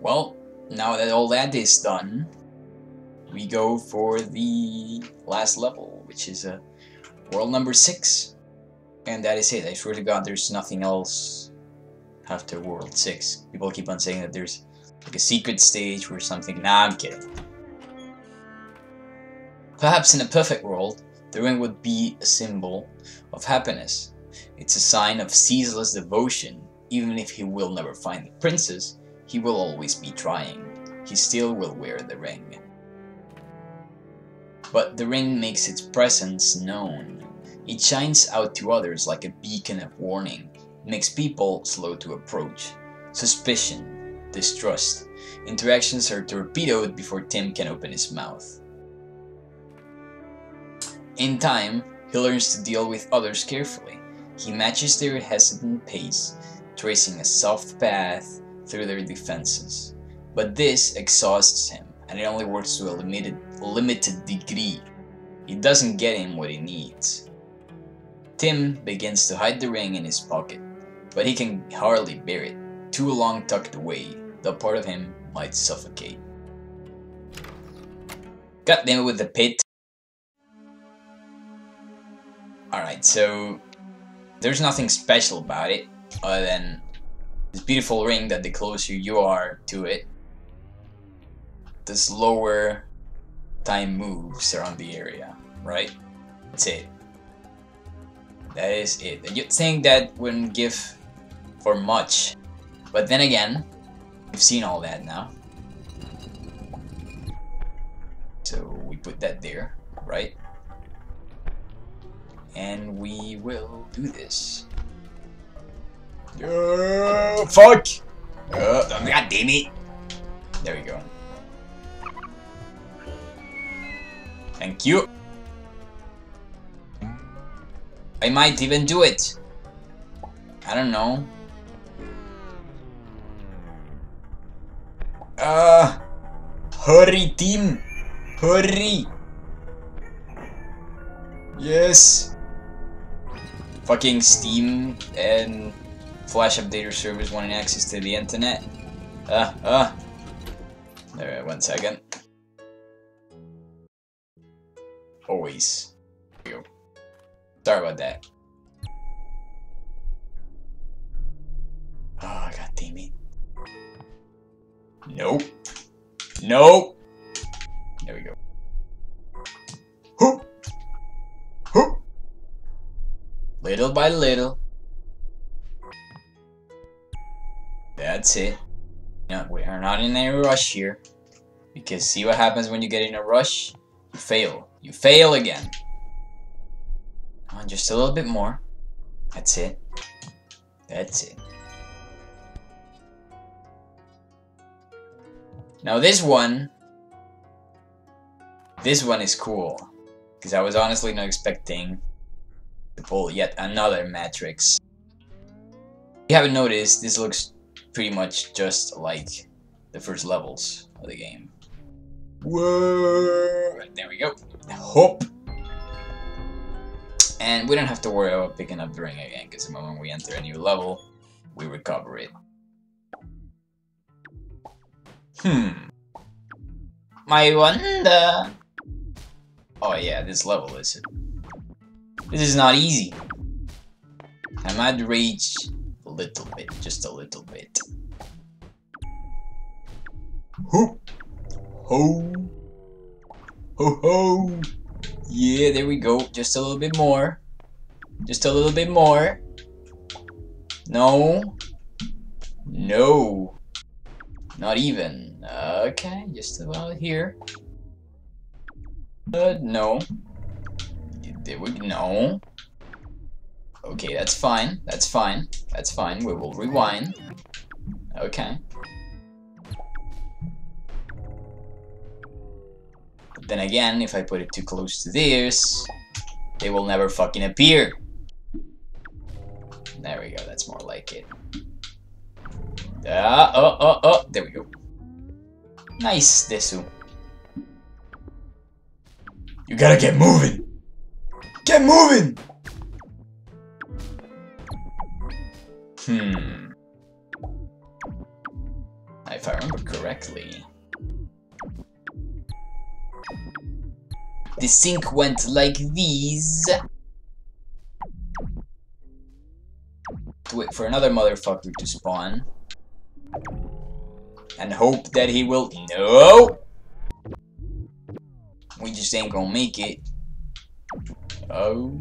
Well, now that all that is done, we go for the last level, which is uh, world number 6. And that is it. I swear to god there's nothing else after world 6. People keep on saying that there's like a secret stage or something. Nah, I'm kidding. Perhaps in a perfect world, the ring would be a symbol of happiness. It's a sign of ceaseless devotion. Even if he will never find the princess, he will always be trying. He still will wear the ring. But the ring makes its presence known. It shines out to others like a beacon of warning. It makes people slow to approach. Suspicion, distrust. Interactions are torpedoed before Tim can open his mouth. In time, he learns to deal with others carefully. He matches their hesitant pace, tracing a soft path through their defenses. But this exhausts him, and it only works to a limited, limited degree. It doesn't get him what he needs. Tim begins to hide the ring in his pocket, but he can hardly bear it. Too long tucked away, the part of him might suffocate. Got them with the pit. Alright, so there's nothing special about it other than this beautiful ring that the closer you are to it, the slower time moves around the area, right? That's it. That is it. And you'd think that wouldn't give for much, but then again, we've seen all that now. So we put that there, right? And we will do this. Oh, fuck! Oh, God damn it! There we go. Thank you. I might even do it. I don't know. Uh, hurry Tim. Hurry. Yes. Fucking Steam and Flash Updater servers wanting access to the internet. Uh, uh. There, one second. Always. Sorry about that. Oh, damn it. Nope. Nope. There we go. Little by little. That's it. No, we are not in any rush here. Because see what happens when you get in a rush? You fail. You fail again. On just a little bit more. That's it. That's it. Now this one, this one is cool. Because I was honestly not expecting to pull yet another Matrix. If you haven't noticed, this looks pretty much just like the first levels of the game. Whoa! There we go. Hope. And we don't have to worry about picking up the ring again, because the moment we enter a new level, we recover it. Hmm. My wonder. Oh yeah, this level is. This is not easy. I might rage a little bit, just a little bit. Ho, ho, ho, ho. Yeah, there we go. Just a little bit more. Just a little bit more. No. No. Not even. Okay, just about here. Uh, no. There we no. Okay, that's fine. That's fine. That's fine. We will rewind. Okay. But then again, if I put it too close to this, they will never fucking appear. There we go. That's more like it. Ah, oh, oh, oh. There we go. Nice, Desu. You gotta get moving. Get moving! Hmm. If I remember correctly. The sink went like these. To wait for another motherfucker to spawn. And hope that he will- No! We just ain't gonna make it. Oh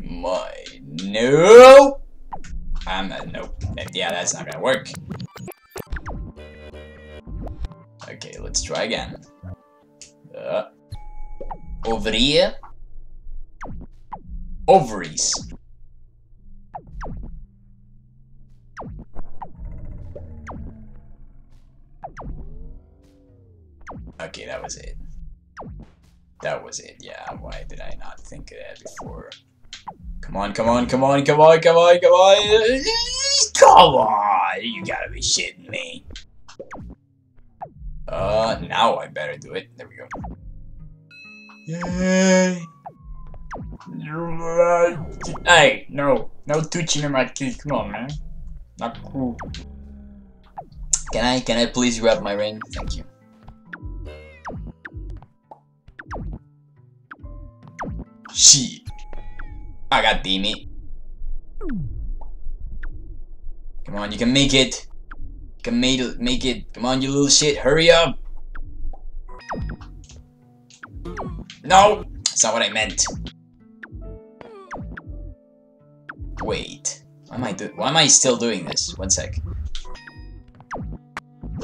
my. No! I'm nope. Yeah, that's not gonna work. Okay, let's try again. Uh, over here. Ovaries. Okay, that was it. That was it, yeah. Why did I not think of that before? Come on, come on, come on, come on, come on, come on! Come on! You gotta be shitting me. Uh, now I better do it. There we go. Yay! Hey, no. No touching on my teeth. Come on, man. Not cool. Can I, can I please grab my ring? Thank you. Shit. I got damn it. Come on, you can make it. You can make it, make it. Come on, you little shit. Hurry up. No, that's not what I meant. Wait. Why am I do why am I still doing this? One sec.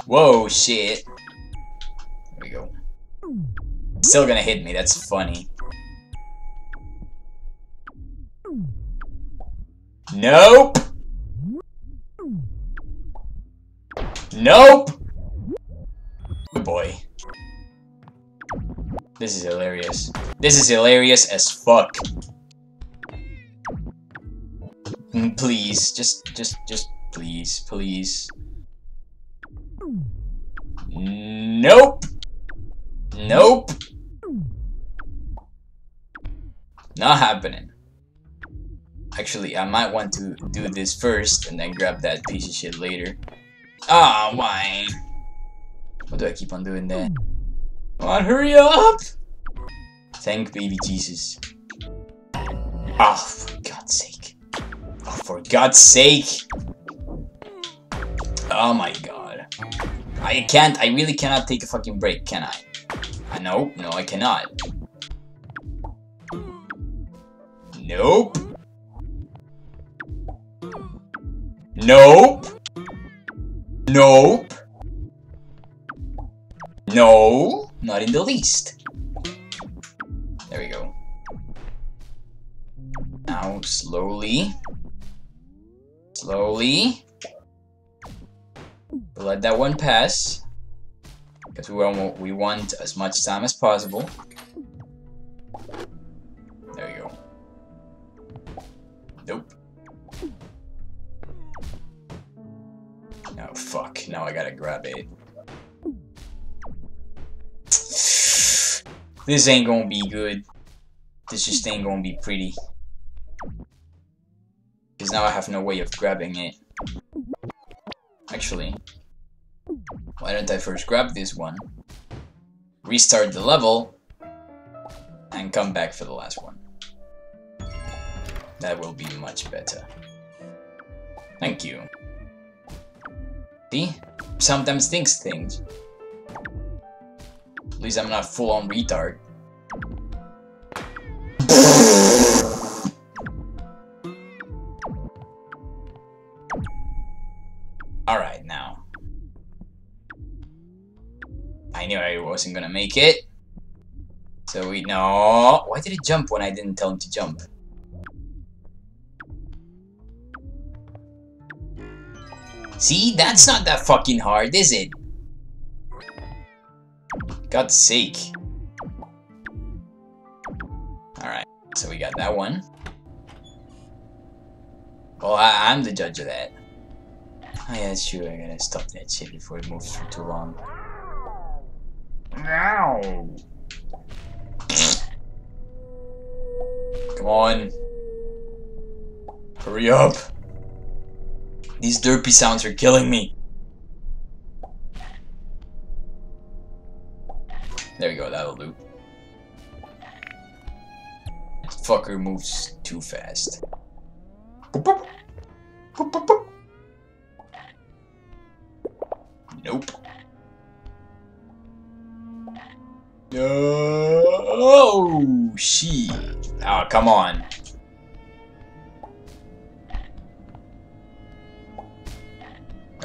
Whoa, shit. There we go. Still gonna hit me, that's funny. Nope! Nope! Good boy. This is hilarious. This is hilarious as fuck. Mm, Please, just, just, just, please, please. Nope! Nope! Not happening. Actually, I might want to do this first and then grab that piece of shit later. Ah, oh, why? Why do I keep on doing that? Come on, hurry up! Thank baby Jesus. Ah, oh, for God's sake. Oh, for God's sake! Oh my god. I can't, I really cannot take a fucking break, can I? I no I cannot. Nope. Nope. Nope. No, not in the least. There we go. Now, slowly. Slowly. Let that one pass. Because we want, we want as much time as possible. There you go. Nope. Now I gotta grab it. This ain't gonna be good. This just ain't gonna be pretty. Because now I have no way of grabbing it. Actually, why don't I first grab this one, restart the level, and come back for the last one. That will be much better. Thank you. Sometimes things things. At least I'm not full on retard. Alright, now. I knew I wasn't gonna make it. So we no. Why did it jump when I didn't tell him to jump? See, that's not that fucking hard, is it? God's sake. Alright, so we got that one. Well, I am the judge of that. Oh yeah, that's true, I gotta stop that shit before it moves for too long. Ow! Come on. Hurry up. These derpy sounds are killing me. There we go, that'll do. Fucker moves too fast. Nope. No. Oh, shit. Oh, come on.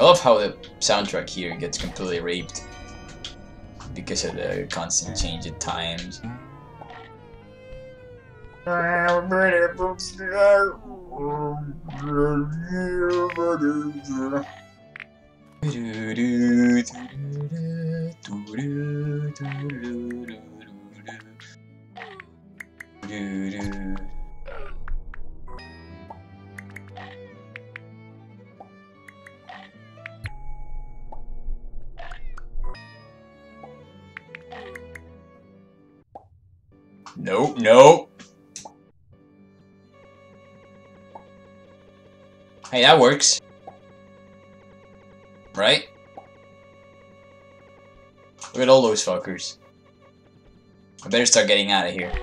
Love how the soundtrack here gets completely raped because of the constant change of times. Nope. Hey, that works. Right? Look at all those fuckers. I better start getting out of here.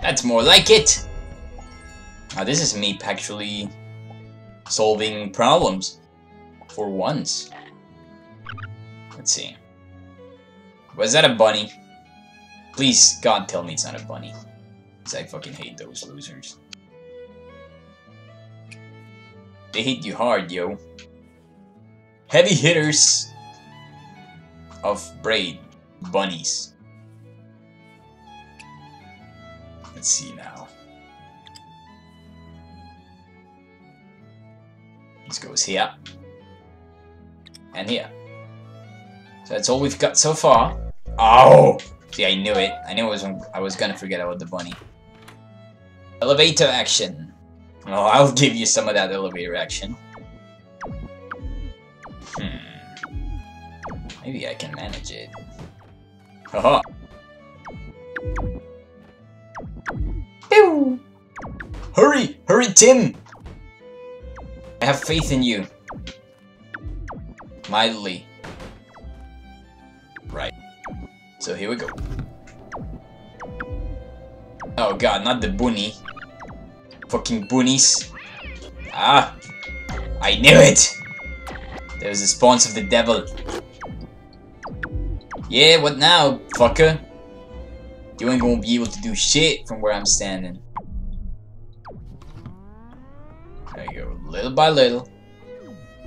That's more like it! Now this is me actually solving problems. For once. Let's see. Was that a bunny? Please, God, tell me it's not a bunny. Because I fucking hate those losers. They hit you hard, yo. Heavy hitters of braid bunnies. Let's see now. This goes here. And here. So that's all we've got so far. Oh! See, I knew it. I knew I was, I was gonna forget about the bunny. Elevator action. Oh, I'll give you some of that elevator action. Hmm. Maybe I can manage it. Haha. Pew! Hurry! Hurry, Tim! I have faith in you. Mildly. So here we go. Oh god, not the bunny. Fucking bunnies. Ah! I knew it! There's the spawns of the devil. Yeah, what now, fucker? You ain't gonna be able to do shit from where I'm standing. There you go, little by little.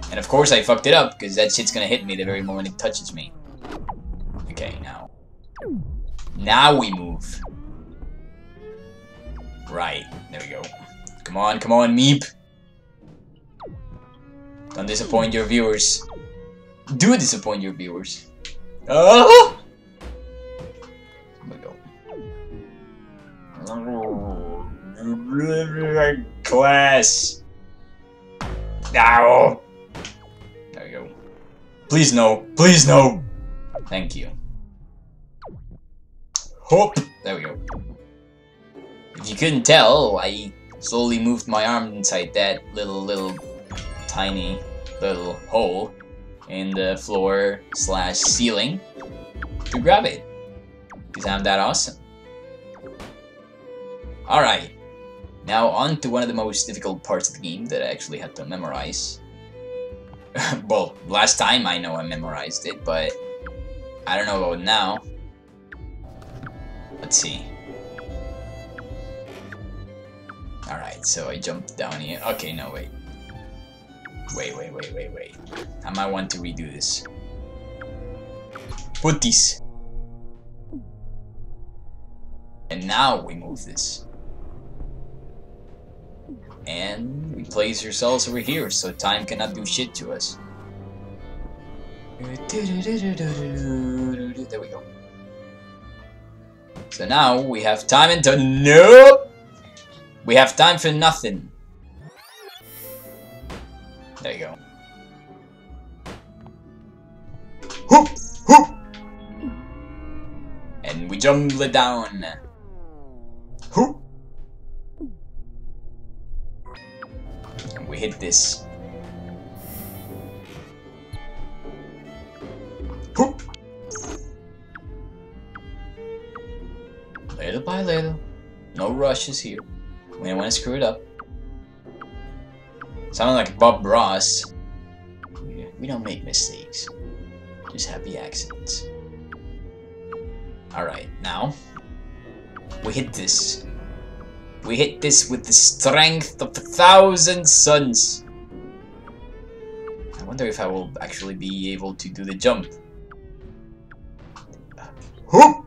And of course I fucked it up, because that shit's gonna hit me the very moment it touches me. Okay, now. Now we move. Right, there we go. Come on, come on, Meep. Don't disappoint your viewers. Do disappoint your viewers. Oh! There we go. Class. Ow. There we go. Please no. Please no. Thank you. There we go. If you couldn't tell, I slowly moved my arm inside that little, little, tiny little hole in the floor slash ceiling to grab it. Because I'm that awesome. Alright. Now on to one of the most difficult parts of the game that I actually had to memorize. well, last time I know I memorized it, but I don't know about now. Let's see. Alright, so I jumped down here. Okay, no, wait. Wait, wait, wait, wait, wait. I might want to redo this. Put this. And now we move this. And we place ourselves over here, so time cannot do shit to us. There we go. So now we have time until nope. We have time for nothing. There you go. And we jump it down. Hoop. And we hit this. Rushes here. We don't want to screw it up. Sounding like Bob Ross. We don't make mistakes. Just happy accidents. Alright, now. We hit this. We hit this with the strength of a thousand suns. I wonder if I will actually be able to do the jump. Hoop!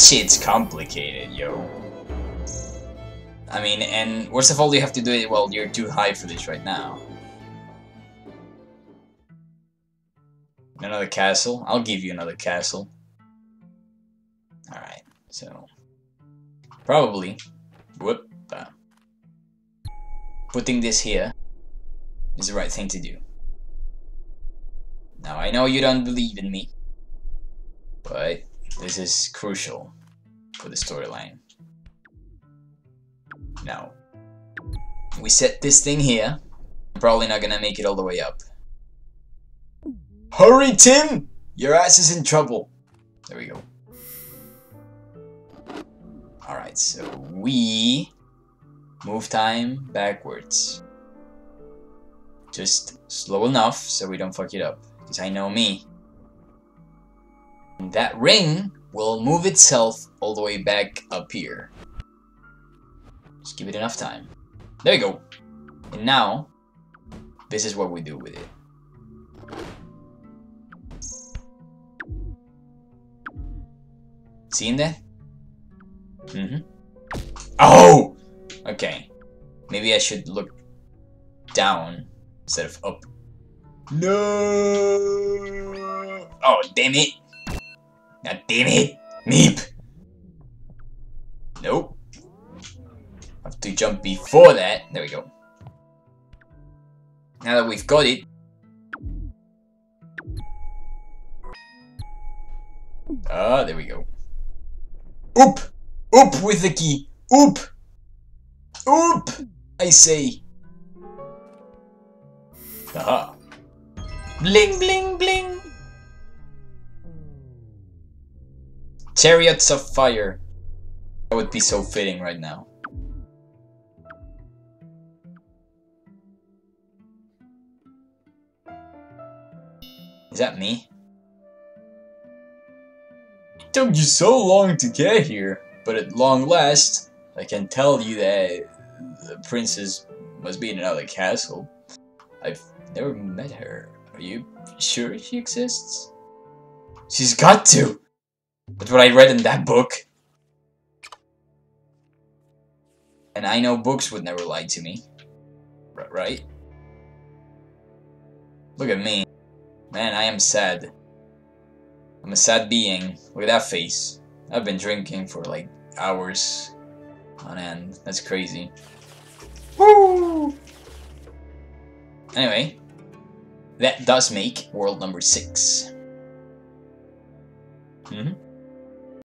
That shit's complicated, yo. I mean, and worst of all, you have to do it while you're too high for this right now. Another castle? I'll give you another castle. Alright, so... Probably... Whoop. Uh, putting this here is the right thing to do. Now, I know you don't believe in me, but this is crucial for the storyline. Now, we set this thing here. Probably not gonna make it all the way up. Hurry, Tim! Your ass is in trouble. There we go. Alright, so we move time backwards. Just slow enough so we don't fuck it up. Because I know me. That ring will move itself all the way back up here. Just give it enough time. There you go. And now, this is what we do with it. Seeing that? Mm-hmm. Oh! Okay. Maybe I should look down instead of up. No! Oh, damn it! God damn it! Meep! Nope. Have to jump before that. There we go. Now that we've got it. Ah, there we go. Oop! Oop with the key! Oop! Oop! I say. Aha. Bling, bling, bling! Chariots of Fire. That would be so fitting right now. Is that me? It took you so long to get here, but at long last, I can tell you that the princess must be in another castle. I've never met her. Are you sure she exists? She's got to! That's what I read in that book. And I know books would never lie to me. R right? Look at me. Man, I am sad. I'm a sad being. Look at that face. I've been drinking for like hours on end. That's crazy. Woo! Anyway, that does make world number six. Mm -hmm.